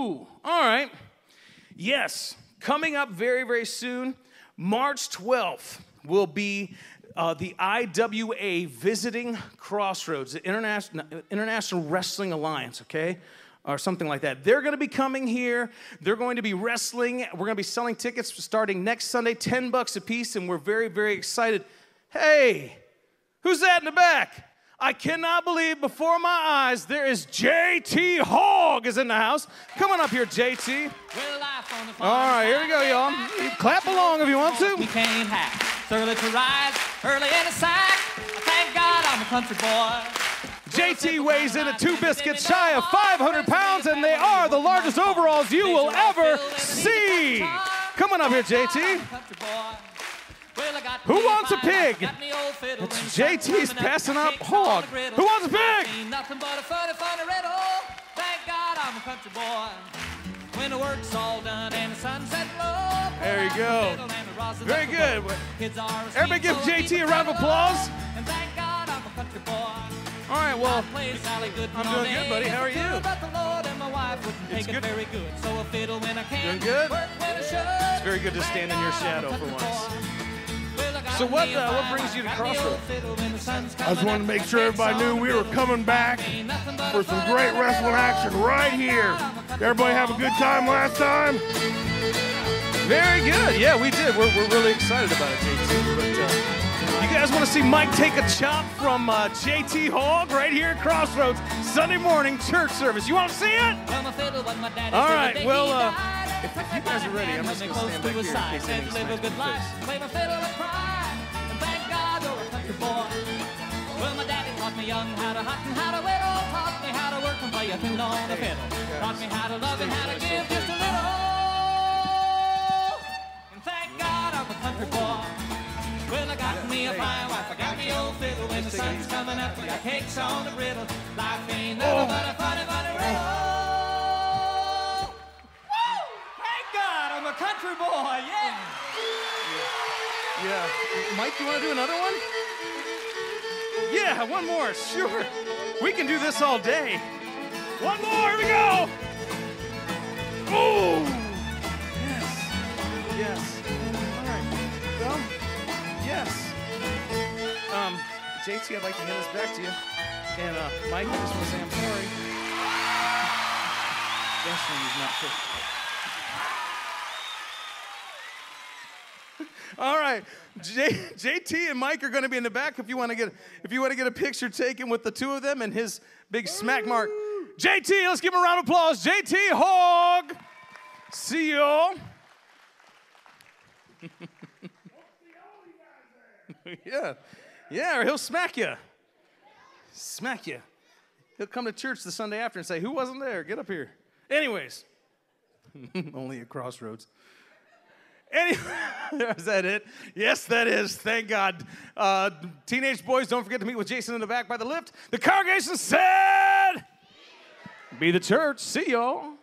Ooh, all right. Yes, coming up very, very soon, March 12th will be uh, the IWA visiting Crossroads, the International, International Wrestling Alliance, okay? Or something like that. They're gonna be coming here. They're going to be wrestling. We're gonna be selling tickets starting next Sunday, 10 bucks a piece, and we're very, very excited. Hey, who's that in the back? I cannot believe before my eyes there is JT Hogg is in the house. Come on up here, JT. All right, here we go, y'all. Clap along if you want to. We can't hack. Early to rise, early in the sack. Thank God I'm a country boy. JT weighs in at two biscuits shy of 500 pounds, and they are the largest overalls you will ever see. Come on up here, JT. Who wants a pig? It's JT's passing up hog. Who wants a pig? Nothing but a funny, funny riddle. Thank God I'm a country boy. When the work's all done and the sunset low. There you go. Very good. Everybody give JT a round of applause. And thank God I'm a country boy. All right, well, Play Sally Good I'm doing good, buddy. How are you? But the Lord and my wife wouldn't It's good. very good. So I fiddle when I can. Doing good? Work when I should. It's very good to stand in your shadow for once. So what, uh, what brings you to Crossroads? I just wanted to make sure everybody knew we were coming back for some great wrestling action right here. Everybody have a good time last time? Very good. Yeah, we did. We're, we're really excited about it, JT. But uh, you guys want to see Mike take a chop from uh, JT Hogg right here at Crossroads Sunday morning church service? You want to see it? All right, well, uh, if, if you guys are ready, I'm just going to stand back here in case anything young how to hunt and how to whittle, taught me how to work and play a tune on the fiddle, taught me how to love and how to give just a little. And thank God I'm a country boy. Well, I got me a fine wife, I got me old fiddle. When the sun's coming up, I got cakes on the griddle. Life ain't nothing oh. but a funny, funny oh. riddle. Woo! Thank God I'm a country boy, yeah. Yeah. Mike, you want to do another one? Yeah, one more. Sure. We can do this all day. One more. Here we go. Oh. Yes. Yes. All right. Well, yes. Um, JT, I'd like to hand this back to you. And uh, Mike, I just want to say I'm sorry. Wrestling is not good. All right, J- JT and Mike are going to be in the back if you want to get if you want to get a picture taken with the two of them and his big smack mark. JT, let's give him a round of applause. JT Hogg. See y'all. yeah, yeah, or he'll smack you. Smack you. He'll come to church the Sunday after and say, "Who wasn't there? Get up here." Anyways, only at Crossroads. Anyway, is that it? Yes, that is. Thank God. Uh, teenage boys, don't forget to meet with Jason in the back by the lift. The congregation said, Be the church. See y'all.